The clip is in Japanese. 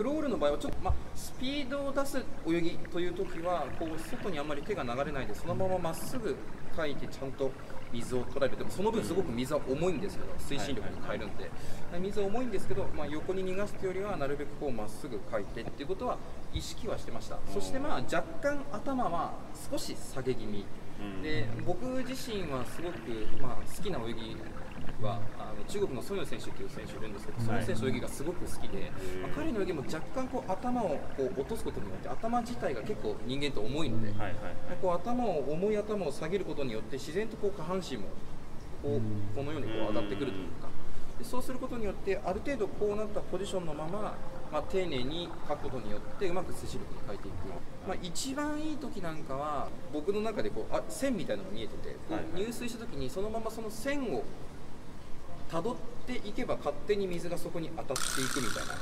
クロールの場合はちょっと、まあ、スピードを出す泳ぎという時はこう外にあんまり手が流れないでそのまままっすぐかいてちゃんと水を捉えるでもその分すごく水は重いんですけど推進力に変えるんで、水は重いんですけど、まあ、横に逃がすというよりはなるべくこうまっすぐかいてっていうことは意識はしてました。そしてまあ若干頭は少し下げ気味。で僕自身はすごく、まあ、好きな泳ぎはあの中国のソヨン選手という選手いるんですけど、その選手の泳ぎがすごく好きで、まあ彼の泳ぎも若干こう頭をこう落とすことによって頭自体が結構人間と重いので、はいはいこう頭を重い頭を下げることによって自然とこう下半身もこうこのようにこう上がってくるというか。でそうすることによってある程度こうなったポジションのまま、まあ、丁寧に書くことによってうまく推進力に変えていく、まあ、一番いい時なんかは僕の中でこうあ線みたいなのが見えてて、はいはい。入水した時にそのままその線をたどっていけば勝手に水がそこに当たっていくみたいな